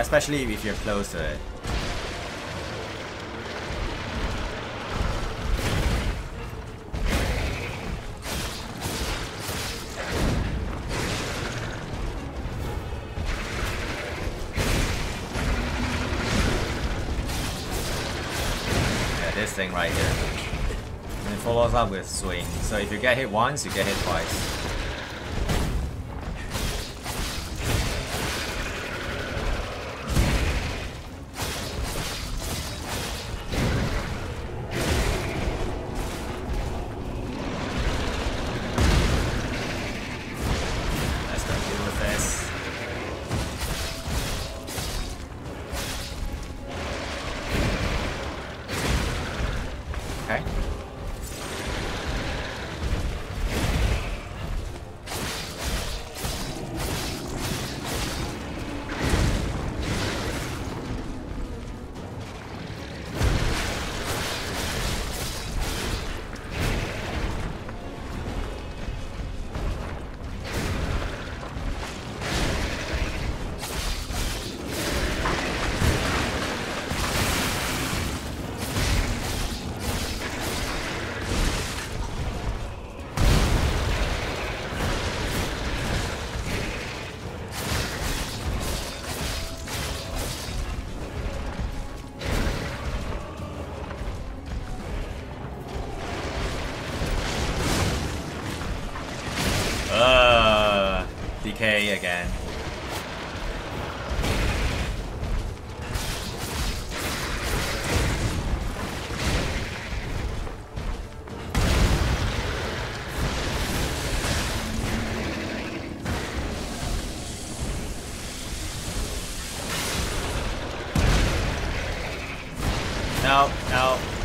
Especially if you're close to it. Yeah, this thing right here. And it follows up with swing. So if you get hit once, you get hit twice. Decay again. No, no.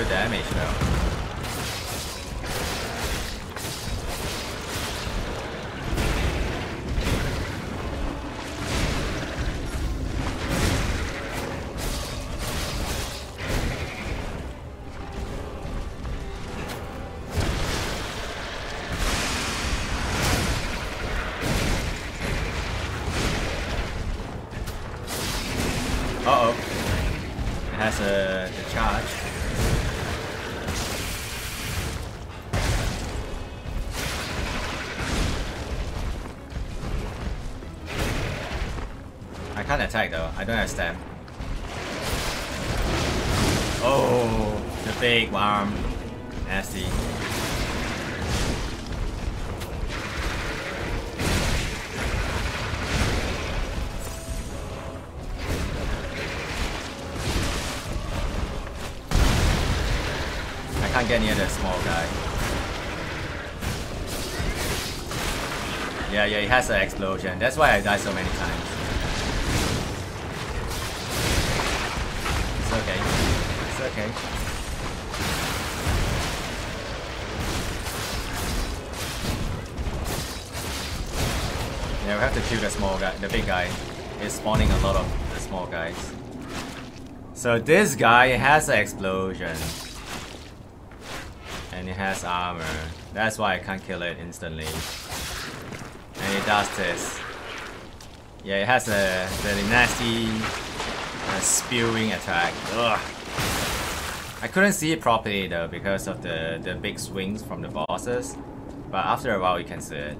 Good damage though. Uh oh. It has a the charge. Can't attack though. I don't have stamp. Oh, the big arm. Nasty. I can't get near the small guy. Yeah, yeah, it has an explosion. That's why I die so many times. Okay. Yeah, we have to kill the small guy, the big guy. It's spawning a lot of the small guys. So this guy has an explosion. And it has armor. That's why I can't kill it instantly. And it does this. Yeah, it has a very nasty uh, spewing attack. Ugh. I couldn't see it properly though because of the, the big swings from the bosses. But after a while you can see it.